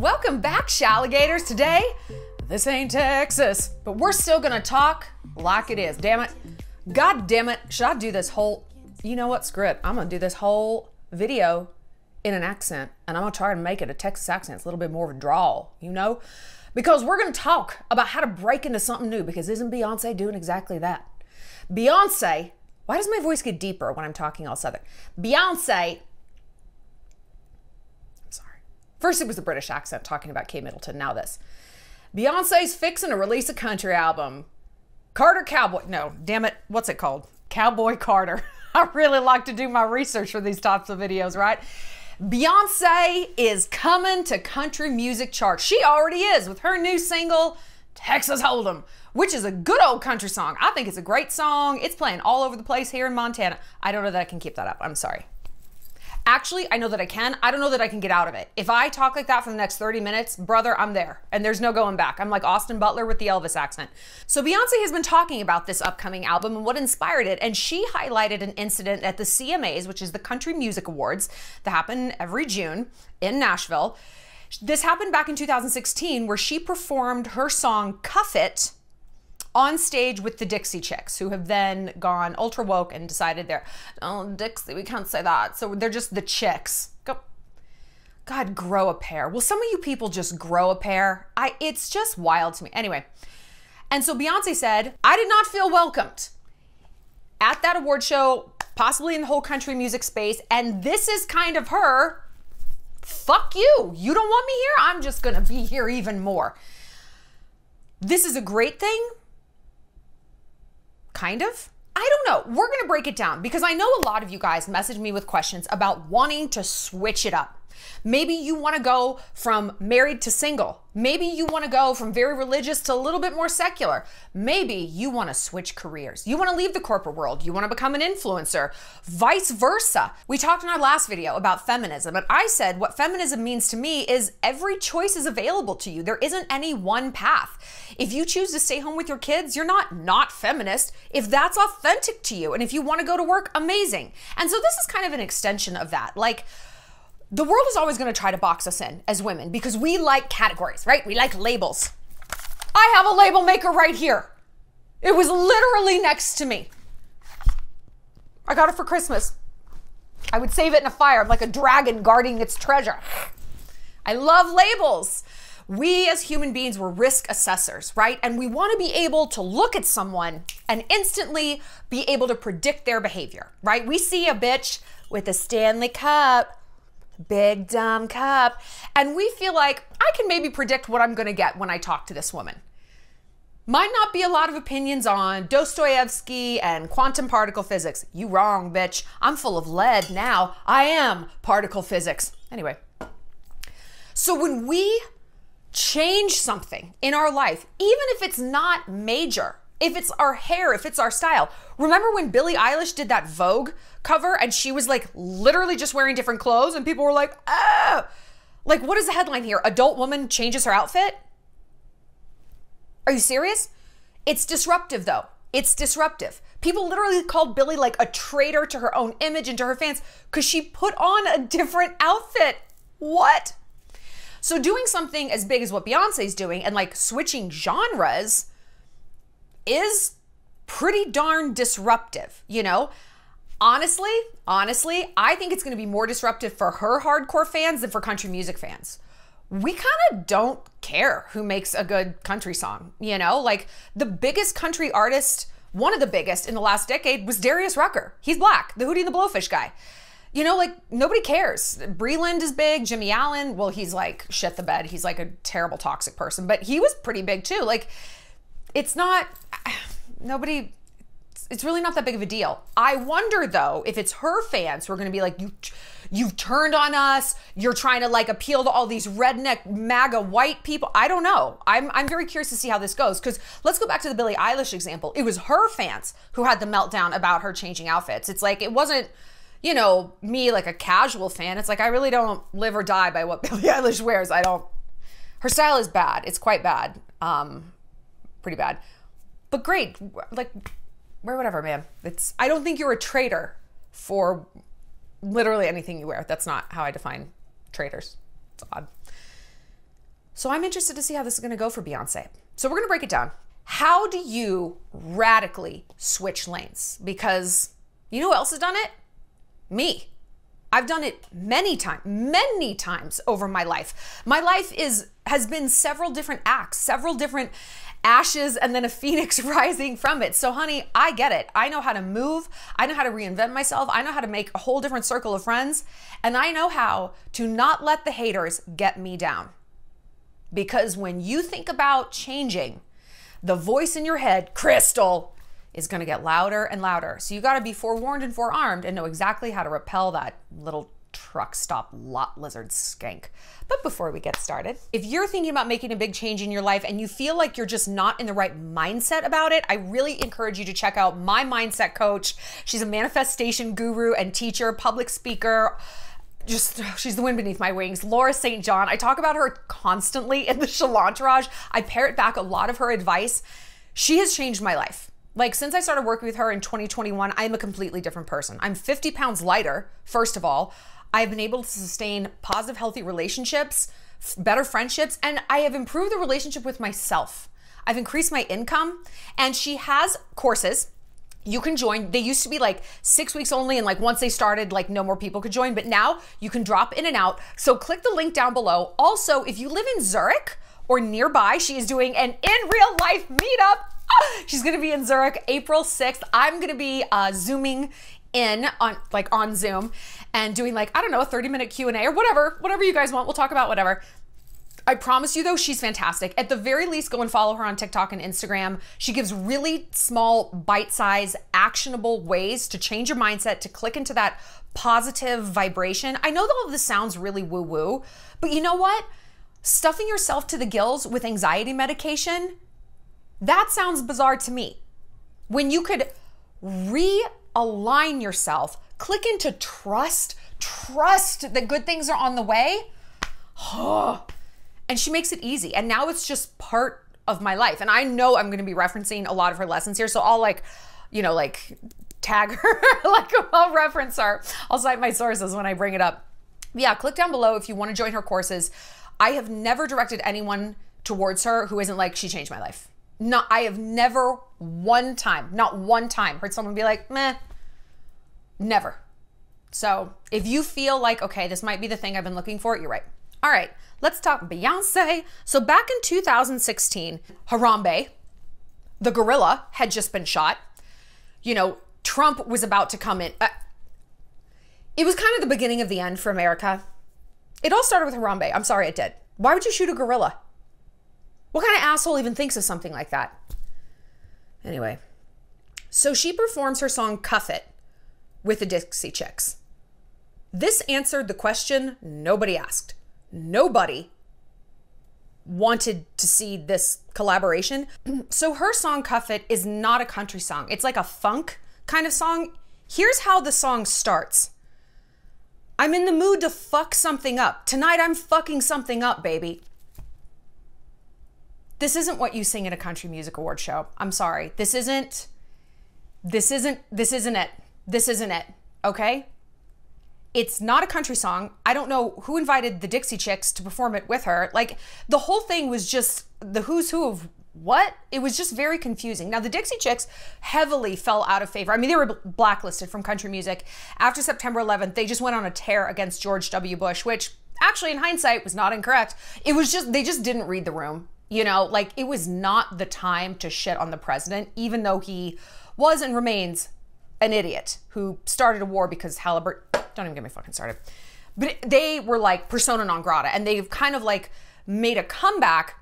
Welcome back, Shalligators. Today, this ain't Texas, but we're still gonna talk like it is. Damn it. God damn it. Should I do this whole, you know what, screw it. I'm gonna do this whole video in an accent, and I'm gonna try and make it a Texas accent. It's a little bit more of a drawl, you know? Because we're gonna talk about how to break into something new, because isn't Beyonce doing exactly that? Beyonce, why does my voice get deeper when I'm talking all Southern? Beyonce First, it was the British accent talking about Kate Middleton. Now, this. Beyonce's fixing to release a country album. Carter Cowboy. No, damn it. What's it called? Cowboy Carter. I really like to do my research for these types of videos, right? Beyonce is coming to country music charts. She already is with her new single, Texas Hold'em, which is a good old country song. I think it's a great song. It's playing all over the place here in Montana. I don't know that I can keep that up. I'm sorry. Actually, I know that I can. I don't know that I can get out of it. If I talk like that for the next 30 minutes, brother, I'm there. And there's no going back. I'm like Austin Butler with the Elvis accent. So Beyonce has been talking about this upcoming album and what inspired it. And she highlighted an incident at the CMAs, which is the Country Music Awards that happen every June in Nashville. This happened back in 2016 where she performed her song Cuff It on stage with the Dixie Chicks, who have then gone ultra woke and decided they're, oh, Dixie, we can't say that. So they're just the chicks. Go. God, grow a pair. Will some of you people just grow a pair? I it's just wild to me. Anyway. And so Beyonce said, I did not feel welcomed at that award show, possibly in the whole country music space. And this is kind of her. Fuck you. You don't want me here? I'm just gonna be here even more. This is a great thing Kind of? I don't know. We're going to break it down because I know a lot of you guys message me with questions about wanting to switch it up. Maybe you want to go from married to single. Maybe you want to go from very religious to a little bit more secular. Maybe you want to switch careers. You want to leave the corporate world. You want to become an influencer. Vice versa. We talked in our last video about feminism, and I said what feminism means to me is every choice is available to you. There isn't any one path. If you choose to stay home with your kids, you're not not feminist. If that's authentic to you and if you want to go to work, amazing. And so this is kind of an extension of that. Like the world is always going to try to box us in as women because we like categories, right? We like labels. I have a label maker right here. It was literally next to me. I got it for Christmas. I would save it in a fire like a dragon guarding its treasure. I love labels. We as human beings were risk assessors, right? And we want to be able to look at someone and instantly be able to predict their behavior, right? We see a bitch with a Stanley Cup big dumb cup. And we feel like I can maybe predict what I'm going to get when I talk to this woman. Might not be a lot of opinions on Dostoevsky and quantum particle physics. You wrong, bitch. I'm full of lead now. I am particle physics. Anyway. So when we change something in our life, even if it's not major, if it's our hair, if it's our style. Remember when Billie Eilish did that Vogue cover and she was like literally just wearing different clothes and people were like, ah, like what is the headline here? Adult woman changes her outfit? Are you serious? It's disruptive though. It's disruptive. People literally called Billie like a traitor to her own image and to her fans because she put on a different outfit. What? So, doing something as big as what Beyonce's doing and like switching genres is pretty darn disruptive, you know? Honestly, honestly, I think it's going to be more disruptive for her hardcore fans than for country music fans. We kind of don't care who makes a good country song, you know? Like the biggest country artist, one of the biggest in the last decade was Darius Rucker. He's black, the Hootie and the Blowfish guy. You know, like nobody cares. Breland is big. Jimmy Allen, well, he's like shit the bed. He's like a terrible toxic person, but he was pretty big too. Like, it's not nobody it's really not that big of a deal. I wonder though if it's her fans who are going to be like you you've turned on us, you're trying to like appeal to all these redneck MAGA white people. I don't know. I'm I'm very curious to see how this goes cuz let's go back to the Billie Eilish example. It was her fans who had the meltdown about her changing outfits. It's like it wasn't you know, me like a casual fan. It's like I really don't live or die by what Billie Eilish wears. I don't her style is bad. It's quite bad. Um pretty bad. But great, like, wear whatever, man. It's I don't think you're a traitor for literally anything you wear. That's not how I define traitors. It's odd. So I'm interested to see how this is going to go for Beyonce. So we're going to break it down. How do you radically switch lanes? Because you know who else has done it? Me. I've done it many times, many times over my life. My life is has been several different acts, several different ashes and then a phoenix rising from it. So honey, I get it. I know how to move. I know how to reinvent myself. I know how to make a whole different circle of friends, and I know how to not let the haters get me down. Because when you think about changing, the voice in your head, Crystal, is going to get louder and louder. So you got to be forewarned and forearmed and know exactly how to repel that little truck stop lot lizard skank. But before we get started, if you're thinking about making a big change in your life and you feel like you're just not in the right mindset about it, I really encourage you to check out my mindset coach. She's a manifestation guru and teacher, public speaker just she's the wind beneath my wings. Laura St. John. I talk about her constantly in the Shallontourage. I parrot back a lot of her advice. She has changed my life. Like since I started working with her in 2021, I'm a completely different person. I'm 50 pounds lighter, first of all. I've been able to sustain positive, healthy relationships, better friendships, and I have improved the relationship with myself. I've increased my income, and she has courses you can join. They used to be like six weeks only, and like once they started, like no more people could join. But now you can drop in and out. So click the link down below. Also, if you live in Zurich or nearby, she is doing an in real life meetup. She's gonna be in Zurich April 6th. I'm gonna be uh, zooming in on like on Zoom and doing like I don't know a 30 minute Q&A or whatever whatever you guys want we'll talk about whatever I promise you though, she's fantastic. At the very least, go and follow her on TikTok and Instagram. She gives really small, bite size, actionable ways to change your mindset, to click into that positive vibration. I know that all of this sounds really woo woo, but you know what? Stuffing yourself to the gills with anxiety medication, that sounds bizarre to me. When you could realign yourself, click into trust, trust that good things are on the way. And she makes it easy. And now it's just part of my life. And I know I'm going to be referencing a lot of her lessons here. So I'll like, you know, like tag her, like I'll reference her. I'll cite my sources when I bring it up. Yeah, click down below if you want to join her courses. I have never directed anyone towards her who isn't like, she changed my life. Not, I have never one time, not one time, heard someone be like, meh, never. So if you feel like, okay, this might be the thing I've been looking for, you're right. All right, let's talk Beyonce. So back in 2016, Harambe, the gorilla, had just been shot. You know, Trump was about to come in. Uh, it was kind of the beginning of the end for America. It all started with Harambe. I'm sorry it did. Why would you shoot a gorilla? What kind of asshole even thinks of something like that? Anyway, so she performs her song Cuff It with the Dixie Chicks. This answered the question nobody asked nobody wanted to see this collaboration. so her song Cuff It is not a country song. It's like a funk kind of song. Here's how the song starts. I'm in the mood to fuck something up. Tonight I'm fucking something up, baby. This isn't what you sing at a country music award show. I'm sorry. This isn't this isn't this isn't it. This isn't it. Okay? It's not a country song. I don't know who invited the Dixie Chicks to perform it with her. Like the whole thing was just the who's who of what? It was just very confusing. Now, the Dixie Chicks heavily fell out of favor. I mean, they were blacklisted from country music. After September 11th, they just went on a tear against George W. Bush, which actually, in hindsight, was not incorrect. It was just, they just didn't read the room. You know, like it was not the time to shit on the president, even though he was and remains an idiot who started a war because Halliburton don't even get me fucking started. But they were like persona non grata and they've kind of like made a comeback.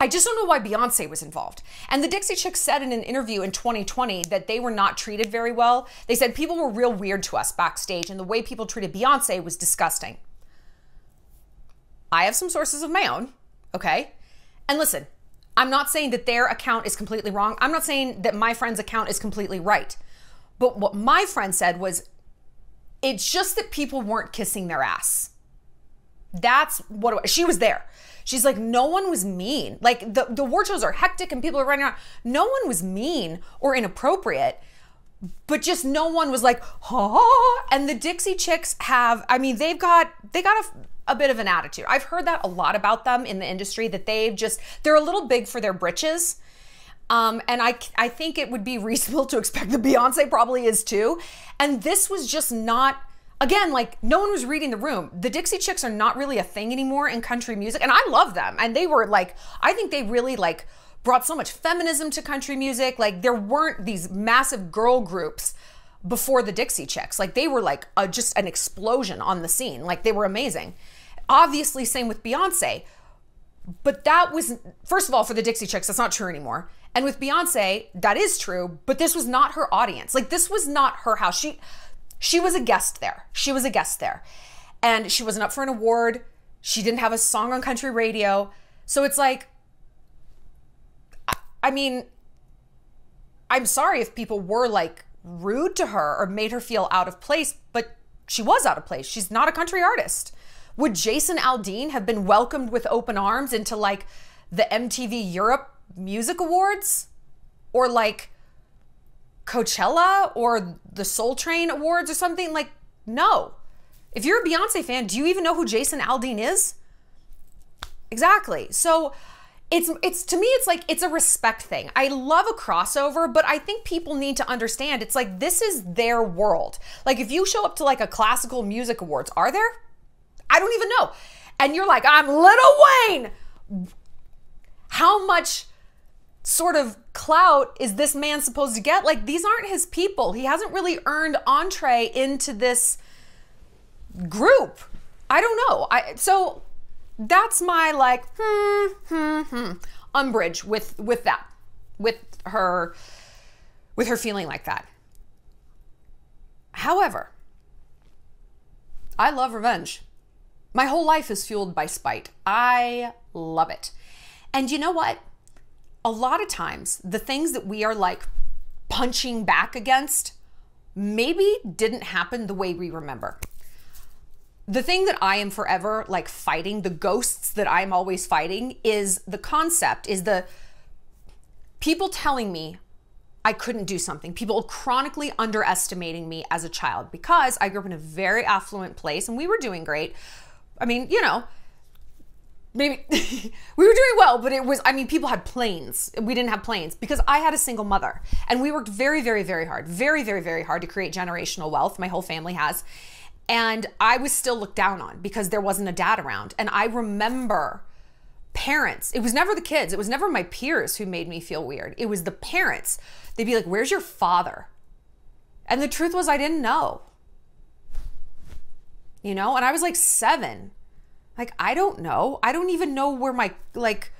I just don't know why Beyonce was involved. And the Dixie Chicks said in an interview in 2020 that they were not treated very well. They said people were real weird to us backstage and the way people treated Beyonce was disgusting. I have some sources of my own, okay? And listen, I'm not saying that their account is completely wrong. I'm not saying that my friend's account is completely right. But what my friend said was it's just that people weren't kissing their ass. That's what she was there. She's like, no one was mean. Like the, the award shows are hectic and people are running around. No one was mean or inappropriate, but just no one was like, huh. And the Dixie Chicks have, I mean, they've got, they got a, a bit of an attitude. I've heard that a lot about them in the industry that they've just they're a little big for their britches. Um, and I, I think it would be reasonable to expect that Beyonce probably is too. And this was just not, again, like no one was reading the room. The Dixie Chicks are not really a thing anymore in country music. And I love them. And they were like, I think they really like brought so much feminism to country music. Like there weren't these massive girl groups before the Dixie Chicks. Like they were like a, just an explosion on the scene. Like they were amazing. Obviously, same with Beyonce. But that was, first of all, for the Dixie Chicks, that's not true anymore. And with Beyonce, that is true, but this was not her audience. Like this was not her house. She she was a guest there. She was a guest there. And she wasn't up for an award. She didn't have a song on country radio. So it's like I mean, I'm sorry if people were like rude to her or made her feel out of place, but she was out of place. She's not a country artist. Would Jason Aldean have been welcomed with open arms into like the MTV Europe Music Awards or like Coachella or the Soul Train Awards or something? Like, no. If you're a Beyonce fan, do you even know who Jason Aldean is? Exactly. So it's it's to me it's like it's a respect thing. I love a crossover, but I think people need to understand it's like this is their world. Like if you show up to like a classical music awards, are there? I don't even know. And you're like, "I'm Little Wayne." How much sort of clout is this man supposed to get? Like these aren't his people. He hasn't really earned entree into this group. I don't know. I so that's my like hmm hmm hmm umbrage with with that with her with her feeling like that. However i love revenge. My whole life is fueled by spite. I love it. And you know what? A lot of times the things that we are like punching back against maybe didn't happen the way we remember the thing that I am forever like fighting, the ghosts that I'm always fighting is the concept, is the people telling me I couldn't do something, people chronically underestimating me as a child because I grew up in a very affluent place and we were doing great. I mean, you know, maybe we were doing well, but it was, I mean, people had planes. We didn't have planes because I had a single mother and we worked very, very, very hard, very, very, very hard to create generational wealth. My whole family has. And I was still looked down on because there wasn't a dad around. And I remember parents, it was never the kids, it was never my peers who made me feel weird. It was the parents. They'd be like, Where's your father? And the truth was, I didn't know. You know, and I was like seven. Like, I don't know. I don't even know where my, like,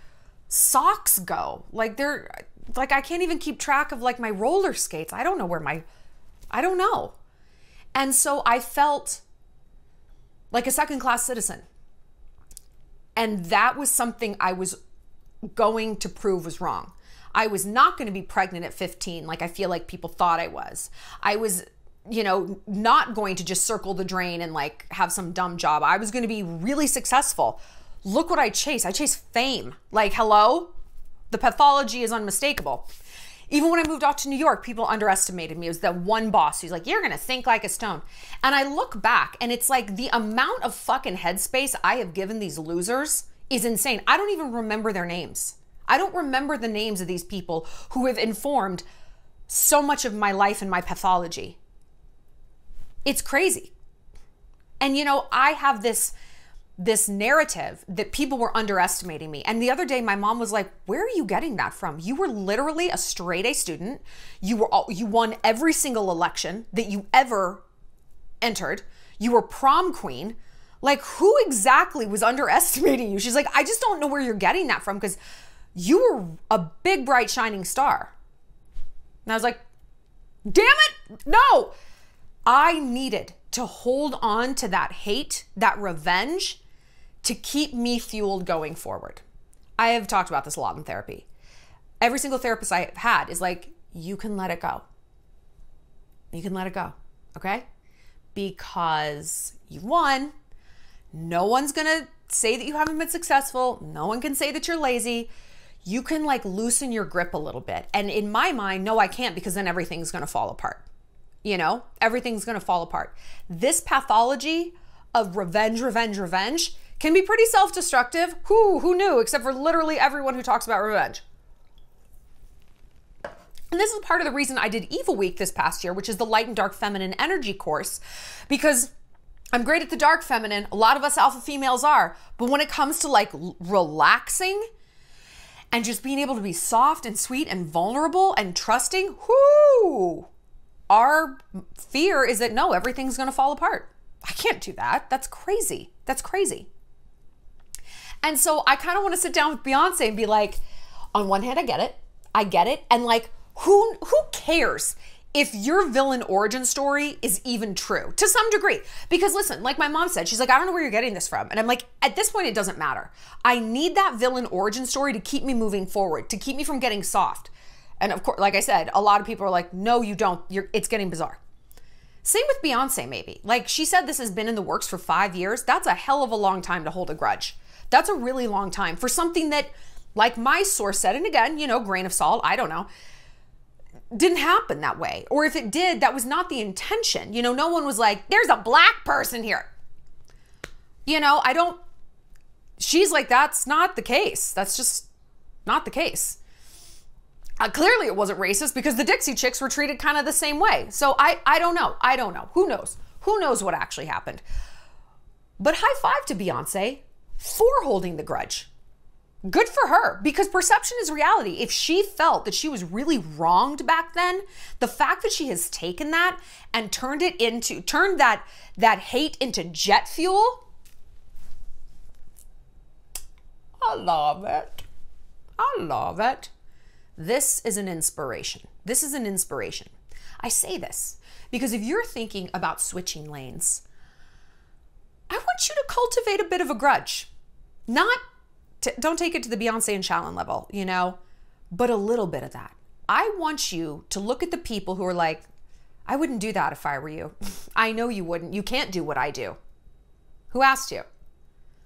socks go. Like, they're, like, I can't even keep track of, like, my roller skates. I don't know where my, I don't know. And so I felt like a second class citizen. And that was something I was going to prove was wrong. I was not going to be pregnant at 15 like I feel like people thought I was. I was, you know, not going to just circle the drain and like have some dumb job. I was going to be really successful. Look what I chase. I chase fame. Like, hello? The pathology is unmistakable. Even when I moved out to New York, people underestimated me. It was the one boss who's like, You're gonna think like a stone. And I look back and it's like the amount of fucking headspace I have given these losers is insane. I don't even remember their names. I don't remember the names of these people who have informed so much of my life and my pathology. It's crazy. And you know, I have this this narrative that people were underestimating me. And the other day my mom was like, "Where are you getting that from? You were literally a straight A student. You were all, you won every single election that you ever entered. You were prom queen. Like who exactly was underestimating you?" She's like, "I just don't know where you're getting that from because you were a big bright shining star." And I was like, "Damn it. No. I needed to hold on to that hate, that revenge to keep me fueled going forward. I have talked about this a lot in therapy. Every single therapist I've had is like, you can let it go. You can let it go. Okay? Because you won. No one's gonna say that you haven't been successful. No one can say that you're lazy. You can like loosen your grip a little bit. And in my mind, no, I can't because then everything's gonna fall apart. You know, everything's gonna fall apart. This pathology of revenge, revenge, revenge can be pretty self destructive. Who, who knew, except for literally everyone who talks about revenge. And this is part of the reason I did Evil Week this past year, which is the light and dark feminine energy course, because I'm great at the dark feminine. A lot of us alpha females are. But when it comes to like relaxing and just being able to be soft and sweet and vulnerable and trusting, whoo, our fear is that no, everything's going to fall apart. I can't do that. That's crazy. That's crazy. And so I kind of want to sit down with Beyonce and be like, on one hand, I get it. I get it. And like, who who cares if your villain origin story is even true to some degree. Because listen, like my mom said, she's like, I don't know where you're getting this from. And I'm like, at this point, it doesn't matter. I need that villain origin story to keep me moving forward, to keep me from getting soft. And of course, like I said, a lot of people are like, no, you don't. You're, it's getting bizarre. Same with Beyonce, maybe. Like she said, this has been in the works for five years. That's a hell of a long time to hold a grudge. That's a really long time for something that, like my source said, and again, you know, grain of salt, I don't know didn't happen that way. Or if it did, that was not the intention. You know, no one was like, there's a black person here. You know, I don't, she's like, that's not the case. That's just not the case. Uh, clearly it wasn't racist because the Dixie Chicks were treated kind of the same way. So I, I don't know. I don't know. Who knows? Who knows what actually happened? But high five to Beyonce for holding the grudge good for her because perception is reality. If she felt that she was really wronged back then, the fact that she has taken that and turned it into turned that that hate into jet fuel, I love it. I love it. This is an inspiration. This is an inspiration. I say this because if you're thinking about switching lanes, I want you to cultivate a bit of a grudge. Not don't take it to the Beyonce and Shallon level, you know, but a little bit of that. I want you to look at the people who are like, I wouldn't do that if I were you. I know you wouldn't. You can't do what I do. Who asked you?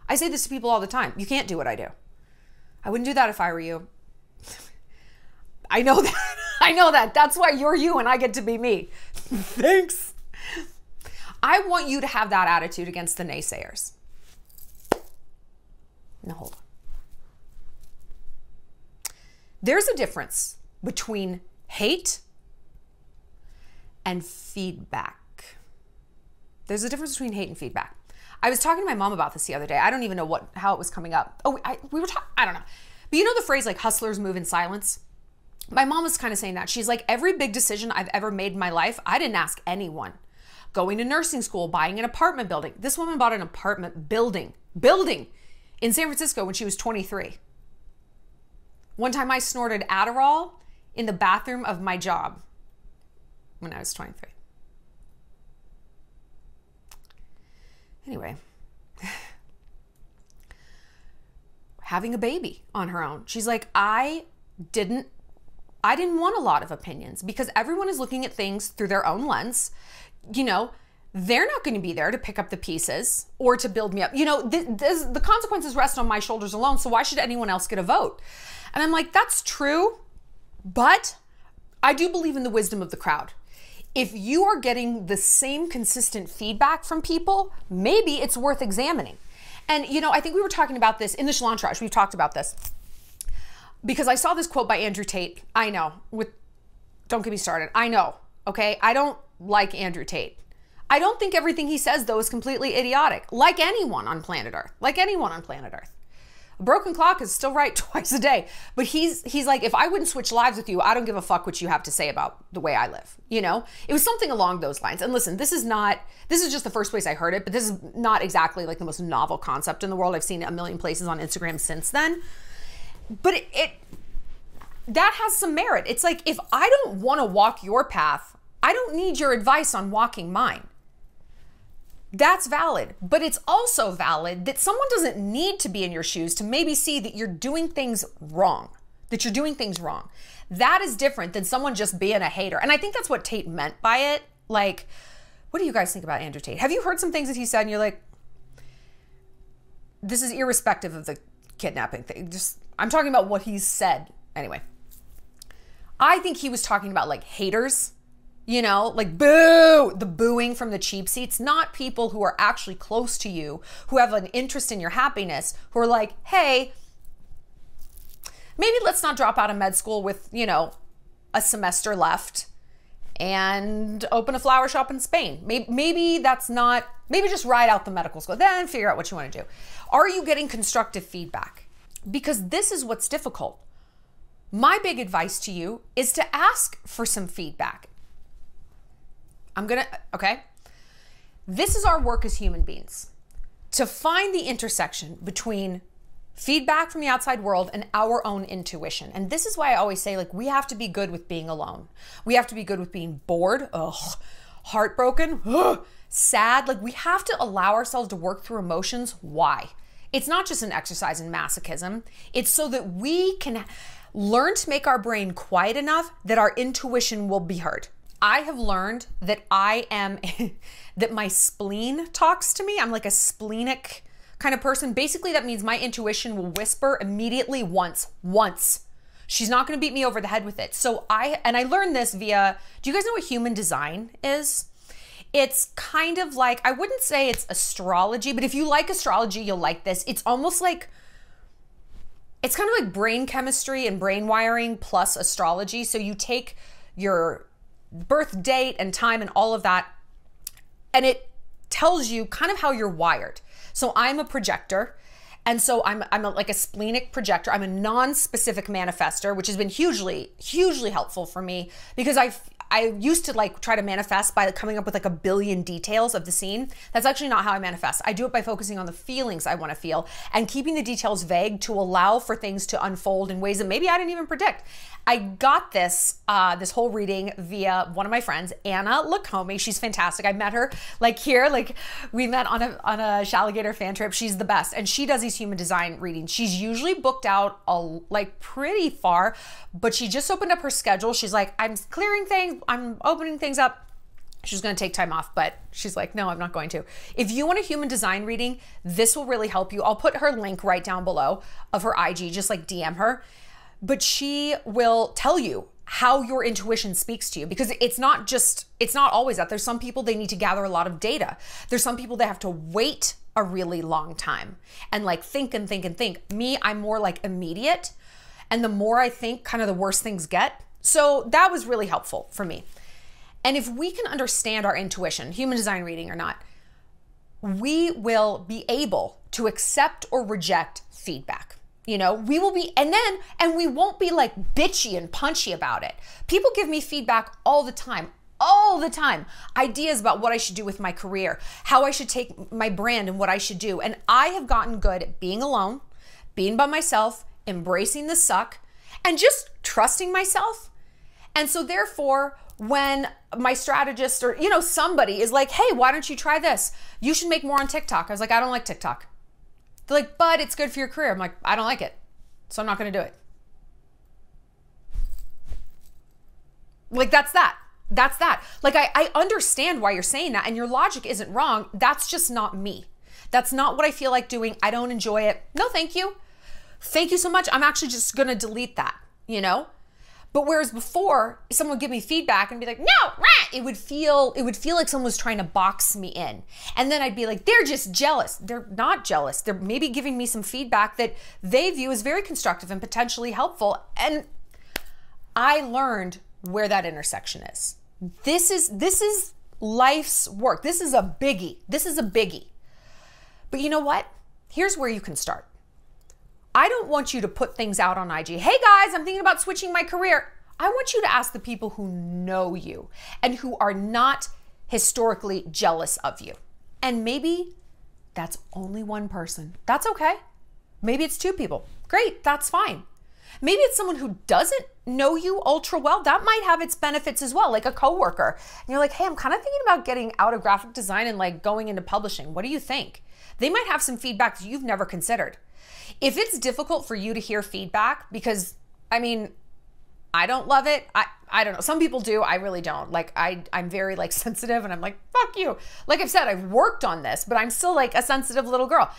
I say this to people all the time. You can't do what I do. I wouldn't do that if I were you. I know that. I know that. That's why you're you and I get to be me. Thanks. I want you to have that attitude against the naysayers. Now hold on. There's a difference between hate and feedback. There's a difference between hate and feedback. I was talking to my mom about this the other day. I don't even know what how it was coming up. Oh, I, we were talking. I don't know. But you know the phrase like hustlers move in silence. My mom was kind of saying that. She's like every big decision I've ever made in my life, I didn't ask anyone. Going to nursing school, buying an apartment building. This woman bought an apartment building, building in San Francisco when she was 23. One time I snorted Adderall in the bathroom of my job when I was 23. Anyway, having a baby on her own. She's like, I didn't I didn't want a lot of opinions because everyone is looking at things through their own lens. You know, they're not going to be there to pick up the pieces or to build me up. You know, the consequences rest on my shoulders alone. So why should anyone else get a vote? And I'm like, that's true, but I do believe in the wisdom of the crowd. If you are getting the same consistent feedback from people, maybe it's worth examining. And, you know, I think we were talking about this in the Shallontourage. We've talked about this because I saw this quote by Andrew Tate. I know, with don't get me started. I know, okay? I don't like Andrew Tate. I don't think everything he says, though, is completely idiotic, like anyone on planet Earth. Like anyone on planet Earth. A broken clock is still right twice a day. But he's he's like, if I wouldn't switch lives with you, I don't give a fuck what you have to say about the way I live. You know? It was something along those lines. And listen, this is not this is just the first place I heard it, but this is not exactly like the most novel concept in the world. I've seen a million places on Instagram since then. But it, it that has some merit. It's like if I don't want to walk your path, I don't need your advice on walking mine. That's valid. But it's also valid that someone doesn't need to be in your shoes to maybe see that you're doing things wrong, that you're doing things wrong. That is different than someone just being a hater. And I think that's what Tate meant by it. Like, what do you guys think about Andrew Tate? Have you heard some things that he said and you're like, this is irrespective of the kidnapping thing. Just, I'm talking about what he said. Anyway, I think he was talking about like haters You know, like boo, the booing from the cheap seats, not people who are actually close to you, who have an interest in your happiness, who are like, hey, maybe let's not drop out of med school with, you know, a semester left and open a flower shop in Spain. Maybe, maybe that's not, maybe just ride out the medical school, then figure out what you want to do. Are you getting constructive feedback? Because this is what's difficult. My big advice to you is to ask for some feedback. I'm gonna, okay? This is our work as human beings to find the intersection between feedback from the outside world and our own intuition. And this is why I always say, like, we have to be good with being alone. We have to be good with being bored, ugh, heartbroken, ugh, sad. Like, we have to allow ourselves to work through emotions. Why? It's not just an exercise in masochism, it's so that we can learn to make our brain quiet enough that our intuition will be heard. I have learned that I am, that my spleen talks to me. I'm like a splenic kind of person. Basically, that means my intuition will whisper immediately once, once. She's not going to beat me over the head with it. So I, and I learned this via, do you guys know what human design is? It's kind of like, I wouldn't say it's astrology, but if you like astrology, you'll like this. It's almost like, it's kind of like brain chemistry and brain wiring plus astrology. So you take your birth date and time and all of that, and it tells you kind of how you're wired. So I'm a projector. And so I'm, I'm a, like a splenic projector. I'm a non-specific manifester, which has been hugely, hugely helpful for me because I I used to like try to manifest by coming up with like a billion details of the scene. That's actually not how I manifest. I do it by focusing on the feelings I want to feel and keeping the details vague to allow for things to unfold in ways that maybe I didn't even predict. I got this uh, this whole reading via one of my friends, Anna Lakomy. She's fantastic. I met her like here, like we met on a on a Shalligator fan trip. She's the best, and she does these human design readings. She's usually booked out a, like pretty far, but she just opened up her schedule. She's like, I'm clearing things, I'm opening things up. She's going to take time off, but she's like, no, I'm not going to. If you want a human design reading, this will really help you. I'll put her link right down below of her IG, just like DM her but she will tell you how your intuition speaks to you because it's not just it's not always that there's some people they need to gather a lot of data there's some people they have to wait a really long time and like think and think and think me i'm more like immediate and the more i think kind of the worse things get so that was really helpful for me and if we can understand our intuition human design reading or not we will be able to accept or reject feedback you know, we will be, and then, and we won't be like bitchy and punchy about it. People give me feedback all the time, all the time. Ideas about what I should do with my career, how I should take my brand and what I should do. And I have gotten good at being alone, being by myself, embracing the suck, and just trusting myself. And so, therefore, when my strategist or, you know, somebody is like, hey, why don't you try this? You should make more on TikTok. I was like, I don't like TikTok. They're like, but it's good for your career. I'm like, I don't like it. So I'm not going to do it. Like, that's that. That's that. Like, I, I understand why you're saying that, and your logic isn't wrong. That's just not me. That's not what I feel like doing. I don't enjoy it. No, thank you. Thank you so much. I'm actually just going to delete that, you know? But whereas before, someone would give me feedback and be like, no, rah! it would feel it would feel like someone was trying to box me in. And then I'd be like, they're just jealous. They're not jealous. They're maybe giving me some feedback that they view as very constructive and potentially helpful. And I learned where that intersection is. This is this is life's work. This is a biggie. This is a biggie. But you know what? Here's where you can start. I don't want you to put things out on IG. Hey guys, I'm thinking about switching my career. I want you to ask the people who know you and who are not historically jealous of you. And maybe that's only one person. That's okay. Maybe it's two people. Great, that's fine. Maybe it's someone who doesn't know you ultra well. That might have its benefits as well, like a coworker. And you're like, hey, I'm kind of thinking about getting out of graphic design and like going into publishing. What do you think? They might have some feedback that you've never considered. If it's difficult for you to hear feedback, because I mean, I don't love it. I, I don't know. Some people do. I really don't. Like I I'm very like sensitive and I'm like, fuck you. Like I've said, I've worked on this, but I'm still like a sensitive little girl.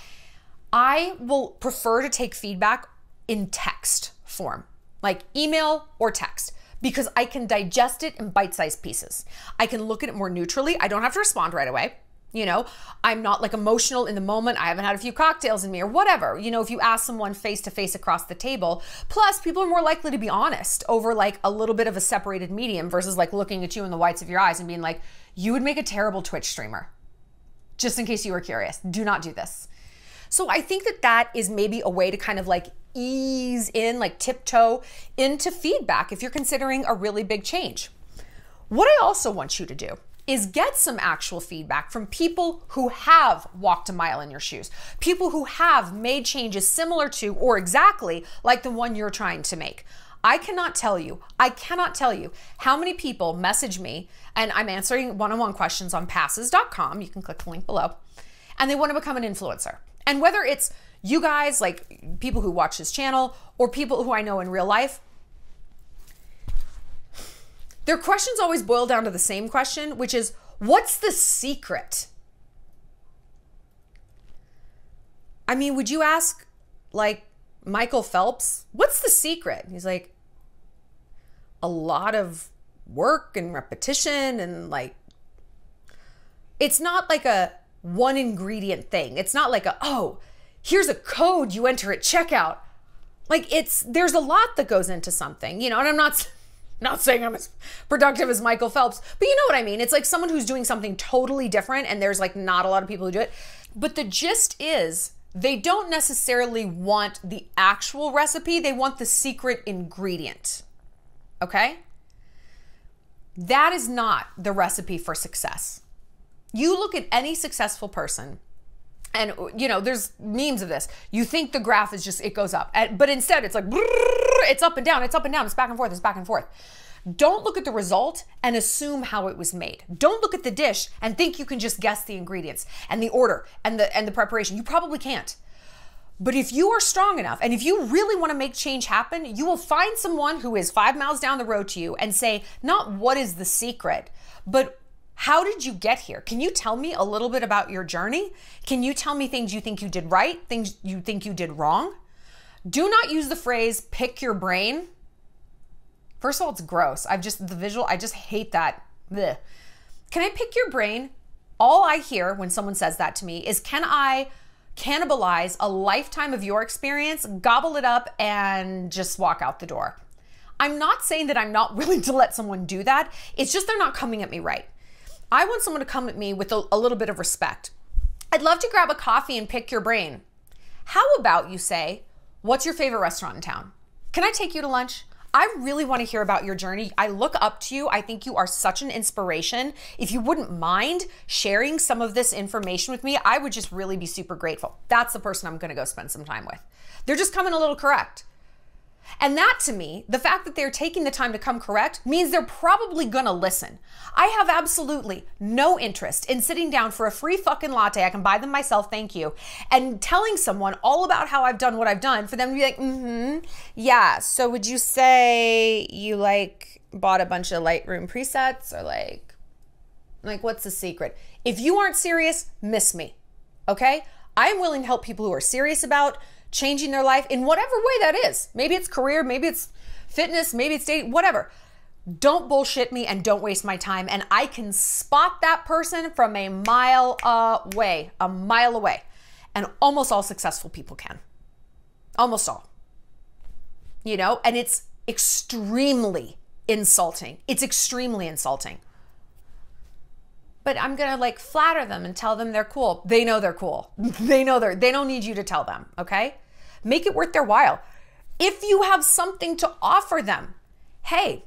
I will prefer to take feedback in text form, like email or text. because I can digest it in bite sized pieces. I can look at it more neutrally. I don't have to respond right away. You know, I'm not like emotional in the moment. I haven't had a few cocktails in me or whatever. You know, if you ask someone face to face across the table, plus people are more likely to be honest over like a little bit of a separated medium versus like looking at you in the whites of your eyes and being like, you would make a terrible Twitch streamer. Just in case you were curious, do not do this. So I think that that is maybe a way to kind of like ease in, like tiptoe into feedback if you're considering a really big change. What I also want you to do is get some actual feedback from people who have walked a mile in your shoes, people who have made changes similar to or exactly like the one you're trying to make. I cannot tell you, I cannot tell you how many people message me and I'm answering one on one questions on passes.com. You can click the link below. And they want to become an influencer. And whether it's you guys, like people who watch this channel, or people who I know in real life, their questions always boil down to the same question, which is what's the secret? I mean, would you ask like Michael Phelps, what's the secret? He's like, a lot of work and repetition and like, it's not like a one ingredient thing. It's not like a, oh, here's a code you enter at checkout. Like it's, there's a lot that goes into something, you know, and I'm not not saying I'm as productive as Michael Phelps, but you know what I mean. It's like someone who's doing something totally different and there's like not a lot of people who do it. But the gist is they don't necessarily want the actual recipe, they want the secret ingredient. Okay? That is not the recipe for success. You look at any successful person and you know there's memes of this. You think the graph is just it goes up. But instead it's like it's up and down it's up and down it's back and forth it's back and forth. Don't look at the result and assume how it was made. Don't look at the dish and think you can just guess the ingredients and the order and the and the preparation. You probably can't. But if you are strong enough and if you really want to make change happen you will find someone who is 5 miles down the road to you and say not what is the secret but how did you get here? Can you tell me a little bit about your journey? Can you tell me things you think you did right, things you think you did wrong? Do not use the phrase pick your brain. First of all, it's gross. I've just, the visual, I just hate that. Blech. Can I pick your brain? All I hear when someone says that to me is can I cannibalize a lifetime of your experience, gobble it up, and just walk out the door? I'm not saying that I'm not willing to let someone do that. It's just they're not coming at me right. I want someone to come at me with a, a little bit of respect. I'd love to grab a coffee and pick your brain. How about you say, What's your favorite restaurant in town? Can I take you to lunch? I really want to hear about your journey. I look up to you. I think you are such an inspiration. If you wouldn't mind sharing some of this information with me, I would just really be super grateful. That's the person I'm going to go spend some time with. They're just coming a little correct. And that to me, the fact that they're taking the time to come correct means they're probably gonna listen. I have absolutely no interest in sitting down for a free fucking latte. I can buy them myself, thank you. And telling someone all about how I've done what I've done for them to be like, mm hmm, yeah. So would you say you like bought a bunch of Lightroom presets or like, like what's the secret? If you aren't serious, miss me, okay? I am willing to help people who are serious about changing their life in whatever way that is. Maybe it's career, maybe it's fitness, maybe it's dating, whatever. Don't bullshit me and don't waste my time. And I can spot that person from a mile away, a mile away. And almost all successful people can. Almost all. You know, and it's extremely insulting. It's extremely insulting. But I'm gonna like flatter them and tell them they're cool. They know they're cool. they know they're, they don't need you to tell them, okay? Make it worth their while. If you have something to offer them, hey,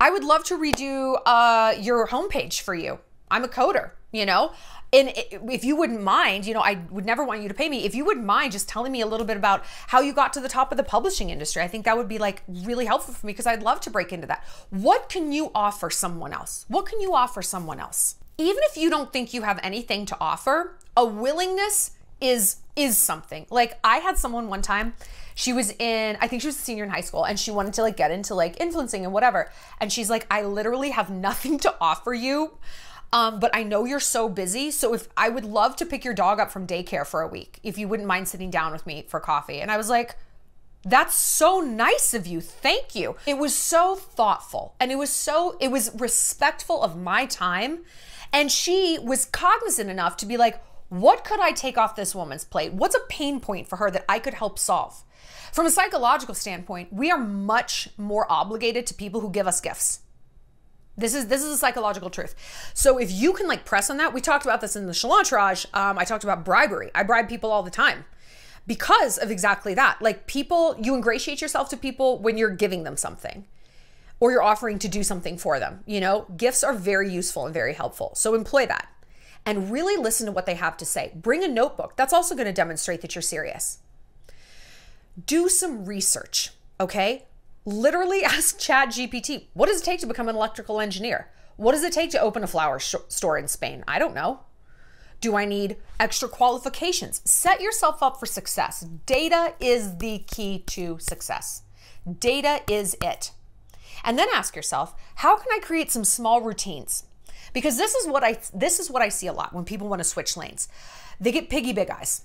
I would love to redo uh, your homepage for you. I'm a coder, you know? And if you wouldn't mind, you know, I would never want you to pay me. If you wouldn't mind just telling me a little bit about how you got to the top of the publishing industry, I think that would be like really helpful for me because I'd love to break into that. What can you offer someone else? What can you offer someone else? Even if you don't think you have anything to offer, a willingness is is something. Like I had someone one time, she was in, I think she was a senior in high school, and she wanted to like get into like influencing and whatever. And she's like, I literally have nothing to offer you. Um, but I know you're so busy. So if I would love to pick your dog up from daycare for a week, if you wouldn't mind sitting down with me for coffee. And I was like, That's so nice of you. Thank you. It was so thoughtful and it was so, it was respectful of my time. And she was cognizant enough to be like, what could I take off this woman's plate? What's a pain point for her that I could help solve? From a psychological standpoint, we are much more obligated to people who give us gifts. This is this is a psychological truth. So if you can like press on that, we talked about this in the Shallontourage. Um, I talked about bribery. I bribe people all the time because of exactly that. Like people, you ingratiate yourself to people when you're giving them something or you're offering to do something for them. You know, gifts are very useful and very helpful. So employ that and really listen to what they have to say. Bring a notebook. That's also going to demonstrate that you're serious. Do some research, okay? Literally ask Chat GPT, what does it take to become an electrical engineer? What does it take to open a flower store in Spain? I don't know. Do I need extra qualifications? Set yourself up for success. Data is the key to success. Data is it. And then ask yourself, how can I create some small routines? Because this is what I this is what I see a lot when people want to switch lanes. They get piggy big eyes.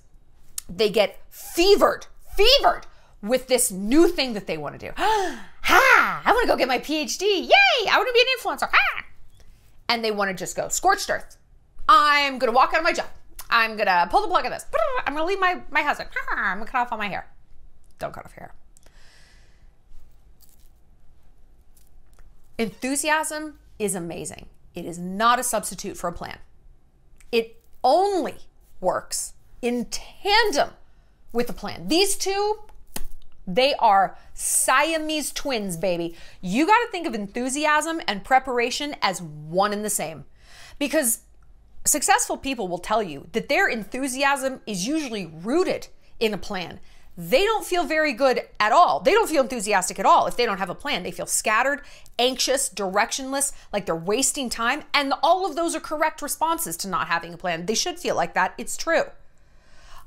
They get fevered, fevered with this new thing that they want to do. ha! I want to go get my PhD. Yay! I want to be an influencer. Ha! And they want to just go scorched earth. I'm to walk out of my job. I'm to pull the plug on this. I'm to leave my, my husband. I'm to cut off all my hair. Don't cut off hair. Enthusiasm is amazing. It is not a substitute for a plan. It only works in tandem with a plan. These two they are Siamese twins, baby. You got to think of enthusiasm and preparation as one and the same. Because successful people will tell you that their enthusiasm is usually rooted in a plan. They don't feel very good at all. They don't feel enthusiastic at all if they don't have a plan. They feel scattered, anxious, directionless, like they're wasting time. And all of those are correct responses to not having a plan. They should feel like that. It's true.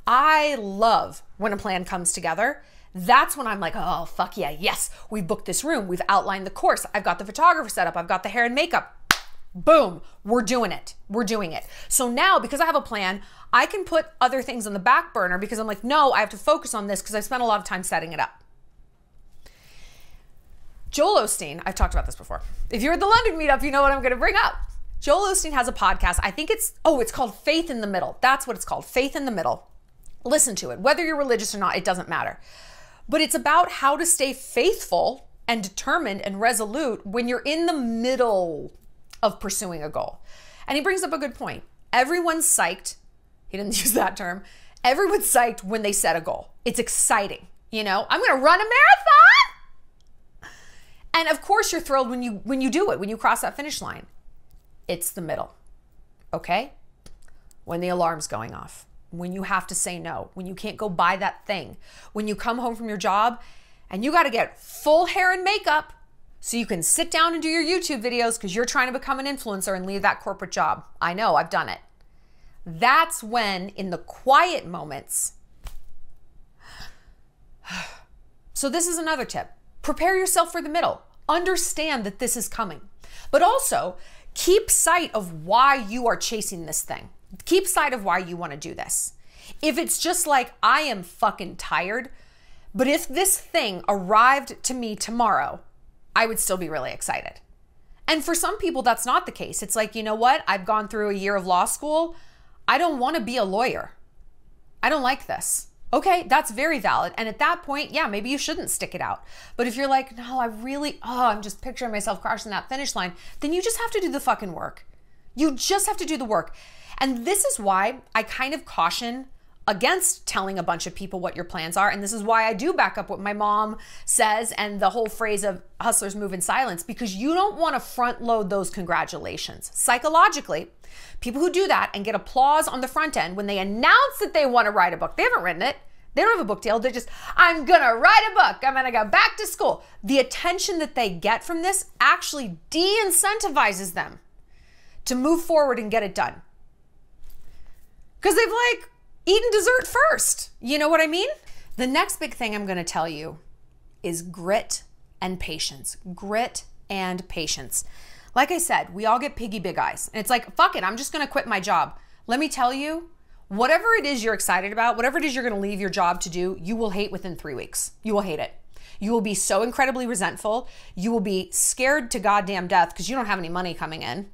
I love when a plan comes together that's when I'm like, oh, fuck yeah, yes, we booked this room. We've outlined the course. I've got the photographer set up. I've got the hair and makeup. Boom, we're doing it. We're doing it. So now, because I have a plan, I can put other things on the back burner because I'm like, no, I have to focus on this because I spent a lot of time setting it up. Joel Osteen, I've talked about this before. If you're at the London meetup, you know what I'm going to bring up. Joel Osteen has a podcast. I think it's, oh, it's called Faith in the Middle. That's what it's called, Faith in the Middle. Listen to it. Whether you're religious or not, it doesn't matter but it's about how to stay faithful and determined and resolute when you're in the middle of pursuing a goal. And he brings up a good point. Everyone's psyched. He didn't use that term. Everyone's psyched when they set a goal. It's exciting. You know, I'm going to run a marathon. And of course you're thrilled when you when you do it, when you cross that finish line. It's the middle. Okay? When the alarm's going off when you have to say no, when you can't go buy that thing, when you come home from your job and you got to get full hair and makeup so you can sit down and do your YouTube videos because you're trying to become an influencer and leave that corporate job. I know, I've done it. That's when, in the quiet moments, so this is another tip prepare yourself for the middle. Understand that this is coming, but also keep sight of why you are chasing this thing. Keep sight of why you want to do this. If it's just like, I am fucking tired, but if this thing arrived to me tomorrow, I would still be really excited. And for some people, that's not the case. It's like, you know what? I've gone through a year of law school. I don't want to be a lawyer. I don't like this. Okay, that's very valid. And at that point, yeah, maybe you shouldn't stick it out. But if you're like, no, I really, oh, I'm just picturing myself crossing that finish line, then you just have to do the fucking work. You just have to do the work. And this is why I kind of caution against telling a bunch of people what your plans are. And this is why I do back up what my mom says and the whole phrase of hustlers move in silence because you don't want to front load those congratulations. Psychologically, people who do that and get applause on the front end when they announce that they want to write a book, they haven't written it. They don't have a book deal. They're just, I'm going to write a book. I'm going to go back to school. The attention that they get from this actually de incentivizes them to move forward and get it done because they've like eaten dessert first. You know what I mean? The next big thing I'm going to tell you is grit and patience. Grit and patience. Like I said, we all get piggy big eyes. And it's like, fuck it, I'm just going to quit my job. Let me tell you, whatever it is you're excited about, whatever it is you're going to leave your job to do, you will hate within three weeks. You will hate it. You will be so incredibly resentful. You will be scared to goddamn death because you don't have any money coming in.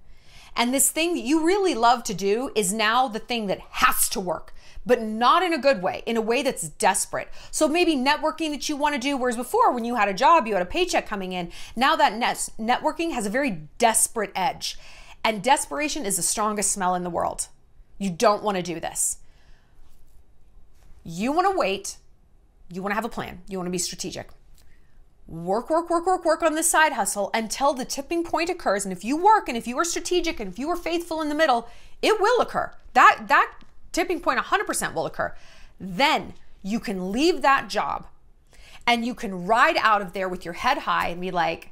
And this thing that you really love to do is now the thing that has to work, but not in a good way, in a way that's desperate. So maybe networking that you want to do, whereas before when you had a job, you had a paycheck coming in. Now that net- networking has a very desperate edge. And desperation is the strongest smell in the world. You don't want to do this. You want to wait. You want to have a plan. You want to be strategic work, work, work, work, work on this side hustle until the tipping point occurs. And if you work and if you are strategic and if you are faithful in the middle, it will occur. That that tipping point 100% will occur. Then you can leave that job and you can ride out of there with your head high and be like,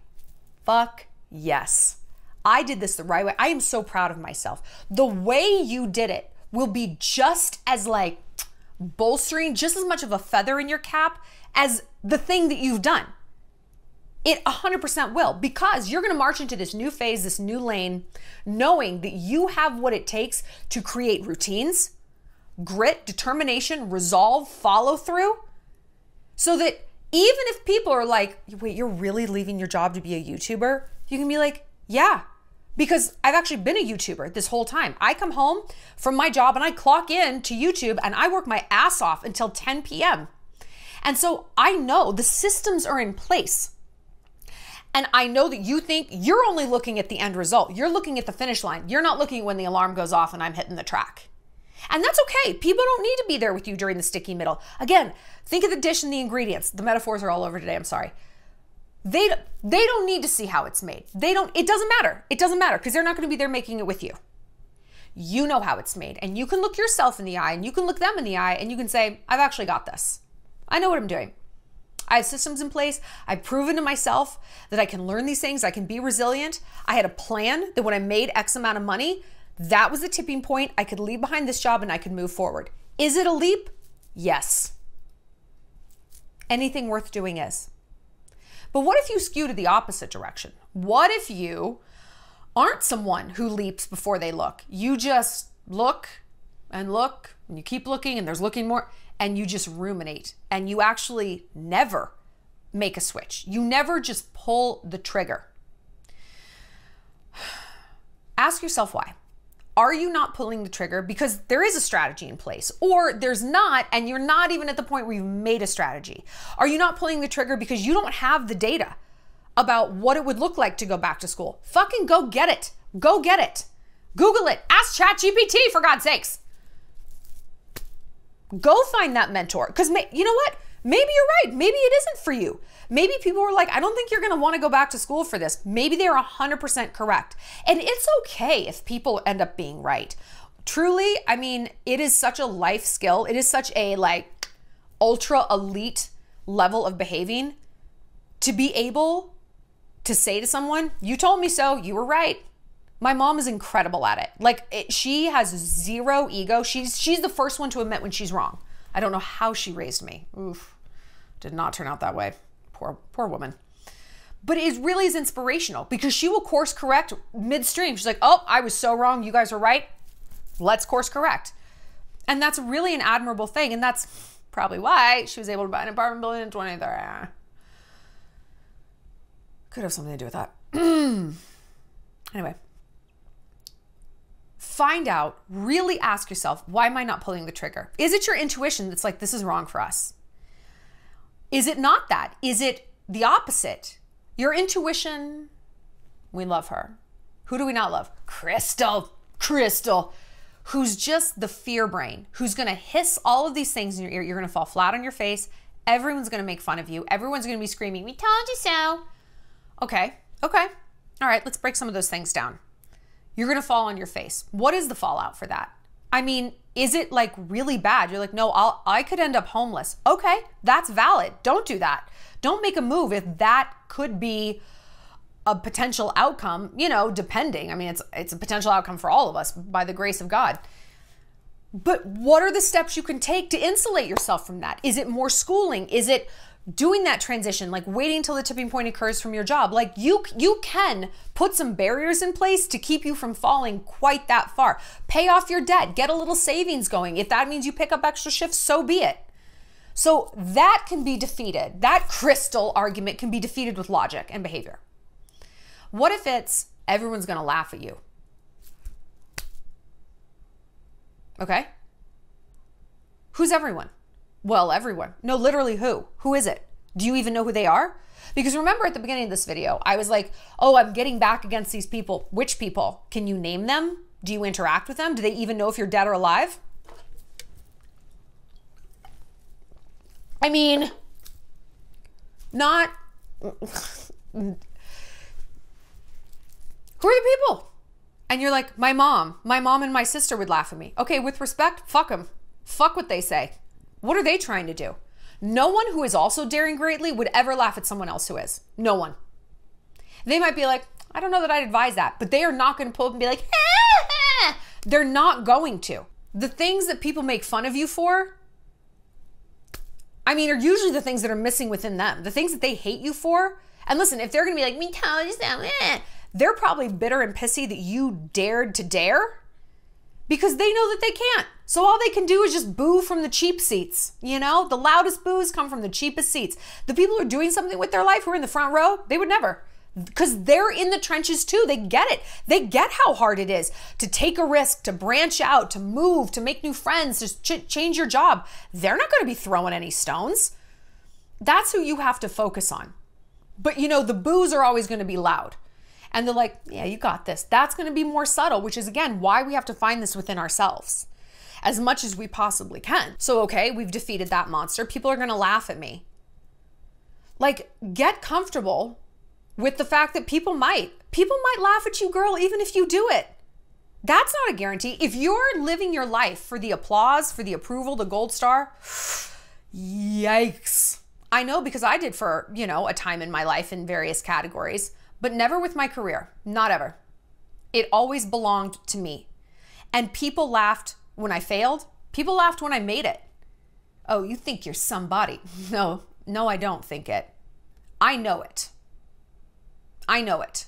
fuck yes. I did this the right way. I am so proud of myself. The way you did it will be just as like bolstering, just as much of a feather in your cap as the thing that you've done. It 100% will because you're going to march into this new phase, this new lane, knowing that you have what it takes to create routines, grit, determination, resolve, follow through, so that even if people are like, wait, you're really leaving your job to be a YouTuber? You can be like, yeah, because I've actually been a YouTuber this whole time. I come home from my job and I clock in to YouTube and I work my ass off until 10 p.m. And so I know the systems are in place. And I know that you think you're only looking at the end result. You're looking at the finish line. You're not looking when the alarm goes off and I'm hitting the track. And that's okay. People don't need to be there with you during the sticky middle. Again, think of the dish and the ingredients. The metaphors are all over today. I'm sorry. They they don't need to see how it's made. They don't it doesn't matter. It doesn't matter because they're not going to be there making it with you. You know how it's made and you can look yourself in the eye and you can look them in the eye and you can say, "I've actually got this. I know what I'm doing." I have systems in place. I've proven to myself that I can learn these things. I can be resilient. I had a plan that when I made X amount of money, that was the tipping point. I could leave behind this job and I could move forward. Is it a leap? Yes. Anything worth doing is. But what if you skew to the opposite direction? What if you aren't someone who leaps before they look? You just look and look and you keep looking and there's looking more and you just ruminate and you actually never make a switch. You never just pull the trigger. Ask yourself why. Are you not pulling the trigger because there is a strategy in place, or there's not, and you're not even at the point where you've made a strategy? Are you not pulling the trigger because you don't have the data about what it would look like to go back to school? Fucking go get it. Go get it. Google it. Ask ChatGPT for God's sakes. Go find that mentor. Because you know what? Maybe you're right. Maybe it isn't for you. Maybe people are like, I don't think you're going to want to go back to school for this. Maybe they're 100% correct. And it's okay if people end up being right. Truly, I mean, it is such a life skill. It is such a like ultra elite level of behaving to be able to say to someone, You told me so, you were right. My mom is incredible at it. Like it, she has zero ego. She's she's the first one to admit when she's wrong. I don't know how she raised me. Oof. Did not turn out that way. Poor poor woman. But it really is inspirational because she will course correct midstream. She's like, "Oh, I was so wrong. You guys are right. Let's course correct." And that's really an admirable thing and that's probably why she was able to buy an apartment building in 23. Could have something to do with that. anyway, find out, really ask yourself, why am I not pulling the trigger? Is it your intuition that's like, this is wrong for us? Is it not that? Is it the opposite? Your intuition, we love her. Who do we not love? Crystal, Crystal, who's just the fear brain, who's gonna hiss all of these things in your ear. You're gonna fall flat on your face. Everyone's gonna make fun of you. Everyone's gonna be screaming, We told you so. Okay, okay. All right, let's break some of those things down you're to fall on your face. What is the fallout for that? I mean, is it like really bad? You're like, no, I'll, I could end up homeless. Okay, that's valid. Don't do that. Don't make a move if that could be a potential outcome, you know, depending. I mean, it's it's a potential outcome for all of us by the grace of God. But what are the steps you can take to insulate yourself from that? Is it more schooling? Is it doing that transition, like waiting till the tipping point occurs from your job, like you you can put some barriers in place to keep you from falling quite that far. Pay off your debt, get a little savings going. If that means you pick up extra shifts, so be it. So that can be defeated. That crystal argument can be defeated with logic and behavior. What if it's everyone's going to laugh at you? Okay? Who's everyone? Well, everyone. No, literally who? Who is it? Do you even know who they are? Because remember at the beginning of this video, I was like, oh, I'm getting back against these people. Which people? Can you name them? Do you interact with them? Do they even know if you're dead or alive? I mean, not. Who are the people? And you're like, my mom, my mom and my sister would laugh at me. Okay, with respect, fuck them. Fuck what they say. What are they trying to do? No one who is also daring greatly would ever laugh at someone else who is. No one. They might be like, I don't know that I'd advise that, but they are not going to pull up and be like, they're not going to. The things that people make fun of you for, I mean, are usually the things that are missing within them. The things that they hate you for. And listen, if they're going to be like, me tell you eh, they're probably bitter and pissy that you dared to dare because they know that they can't. So all they can do is just boo from the cheap seats. You know, the loudest boos come from the cheapest seats. The people who are doing something with their life who are in the front row, they would never. Because they're in the trenches too. They get it. They get how hard it is to take a risk, to branch out, to move, to make new friends, to ch- change your job. They're not going to be throwing any stones. That's who you have to focus on. But you know, the boos are always going to be loud and they're like, yeah, you got this. That's going to be more subtle, which is again why we have to find this within ourselves as much as we possibly can. So, okay, we've defeated that monster. People are going to laugh at me. Like, get comfortable with the fact that people might. People might laugh at you, girl, even if you do it. That's not a guarantee. If you're living your life for the applause, for the approval, the gold star, yikes. I know because I did for, you know, a time in my life in various categories but never with my career, not ever. It always belonged to me. And people laughed when I failed, people laughed when I made it. Oh, you think you're somebody. No, no, I don't think it. I know it. I know it.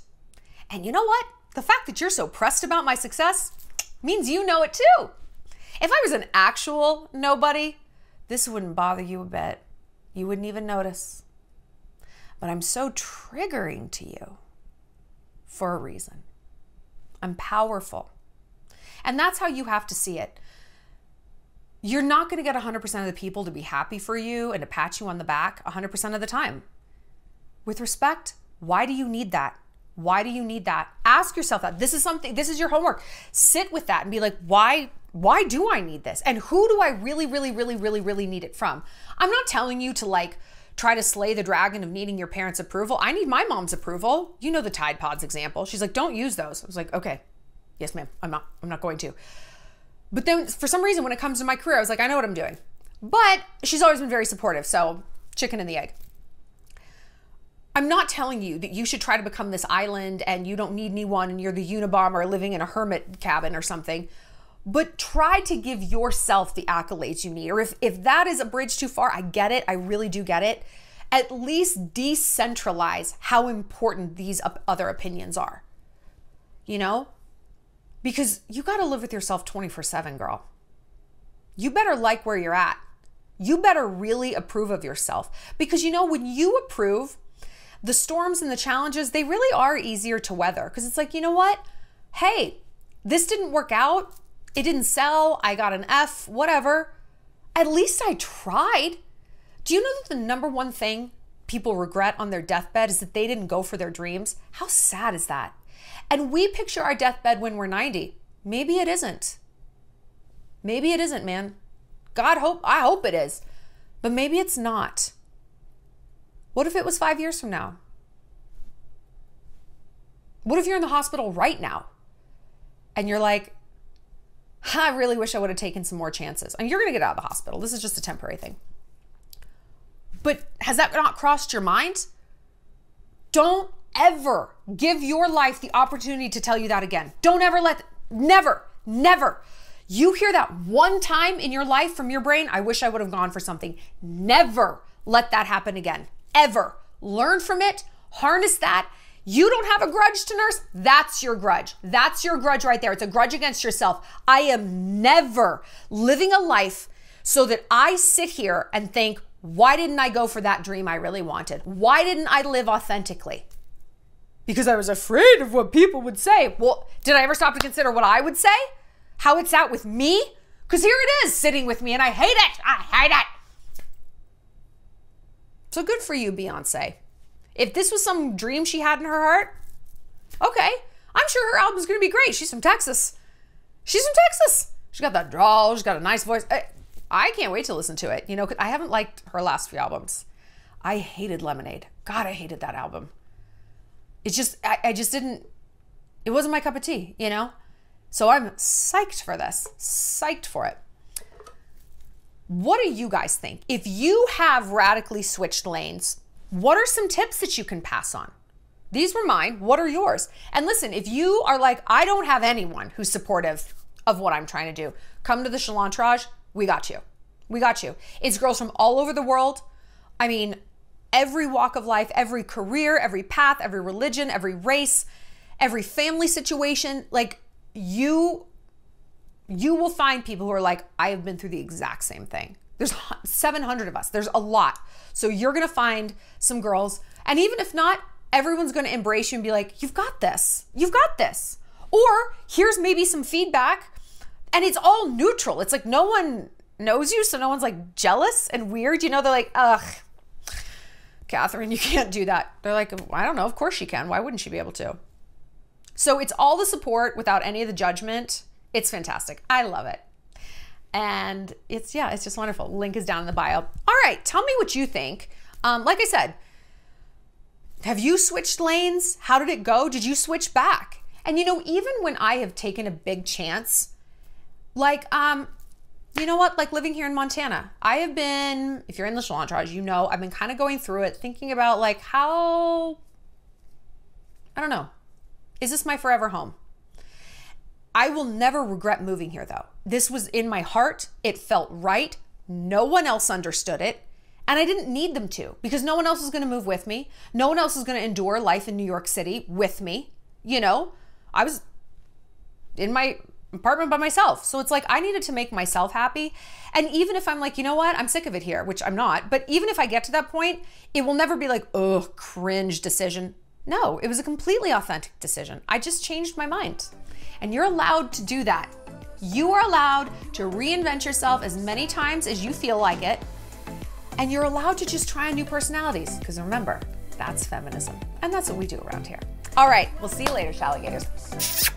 And you know what? The fact that you're so pressed about my success means you know it too. If I was an actual nobody, this wouldn't bother you a bit. You wouldn't even notice but I'm so triggering to you for a reason. I'm powerful. And that's how you have to see it. You're not going to get 100% of the people to be happy for you and to pat you on the back 100% of the time. With respect, why do you need that? Why do you need that? Ask yourself that. This is something, this is your homework. Sit with that and be like, why why do I need this? And who do I really really really really really need it from? I'm not telling you to like try to slay the dragon of needing your parents' approval. I need my mom's approval. You know the Tide Pods example. She's like, don't use those. I was like, okay, yes, ma'am. I'm not, I'm not going to. But then for some reason, when it comes to my career, I was like, I know what I'm doing. But she's always been very supportive. So chicken and the egg. I'm not telling you that you should try to become this island and you don't need anyone and you're the Unabomber living in a hermit cabin or something but try to give yourself the accolades you need. Or if, if that is a bridge too far, I get it. I really do get it. At least decentralize how important these other opinions are. You know? Because you got to live with yourself 24 7, girl. You better like where you're at. You better really approve of yourself. Because you know, when you approve, the storms and the challenges, they really are easier to weather. Because it's like, you know what? Hey, this didn't work out it didn't sell, I got an F, whatever. At least I tried. Do you know that the number one thing people regret on their deathbed is that they didn't go for their dreams? How sad is that? And we picture our deathbed when we're 90. Maybe it isn't. Maybe it isn't, man. God hope I hope it is. But maybe it's not. What if it was 5 years from now? What if you're in the hospital right now? And you're like, I really wish I would have taken some more chances. And you're going to get out of the hospital. This is just a temporary thing. But has that not crossed your mind? Don't ever give your life the opportunity to tell you that again. Don't ever let, never, never. You hear that one time in your life from your brain, I wish I would have gone for something. Never let that happen again. Ever. Learn from it, harness that. You don't have a grudge to nurse. That's your grudge. That's your grudge right there. It's a grudge against yourself. I am never living a life so that I sit here and think, why didn't I go for that dream I really wanted? Why didn't I live authentically? Because I was afraid of what people would say. Well, did I ever stop to consider what I would say? How it's out with me? Because here it is sitting with me and I hate it. I hate it. So good for you, Beyonce. If this was some dream she had in her heart, okay. I'm sure her album's gonna be great. She's from Texas. She's from Texas. She's got that drawl. She's got a nice voice. I, I can't wait to listen to it. You know, I haven't liked her last few albums. I hated Lemonade. God, I hated that album. It's just, I, I just didn't, it wasn't my cup of tea, you know? So I'm psyched for this, psyched for it. What do you guys think? If you have radically switched lanes, what are some tips that you can pass on? These were mine. What are yours? And listen, if you are like, I don't have anyone who's supportive of what I'm trying to do, come to the Shallontourage. We got you. We got you. It's girls from all over the world. I mean, every walk of life, every career, every path, every religion, every race, every family situation. Like, you you will find people who are like I have been through the exact same thing. There's 700 of us. There's a lot. So you're going to find some girls and even if not, everyone's going to embrace you and be like, "You've got this. You've got this." Or here's maybe some feedback and it's all neutral. It's like no one knows you, so no one's like jealous and weird. You know, they're like, ugh, Catherine, you can't do that. They're like, I don't know. Of course she can. Why wouldn't she be able to? So it's all the support without any of the judgment. It's fantastic. I love it. And it's, yeah, it's just wonderful. Link is down in the bio. All right, tell me what you think. Um, like I said, have you switched lanes? How did it go? Did you switch back? And you know, even when I have taken a big chance, like, um, you know what? Like living here in Montana, I have been, if you're in the Shallontourage, you know, I've been kind of going through it, thinking about like how, I don't know, is this my forever home? I will never regret moving here though. This was in my heart. It felt right. No one else understood it. And I didn't need them to because no one else is going to move with me. No one else is going to endure life in New York City with me. You know, I was in my apartment by myself. So it's like I needed to make myself happy. And even if I'm like, you know what, I'm sick of it here, which I'm not, but even if I get to that point, it will never be like, oh, cringe decision. No, it was a completely authentic decision. I just changed my mind. And you're allowed to do that. You are allowed to reinvent yourself as many times as you feel like it. And you're allowed to just try new personalities. Because remember, that's feminism. And that's what we do around here. All right, we'll see you later, Shalligators.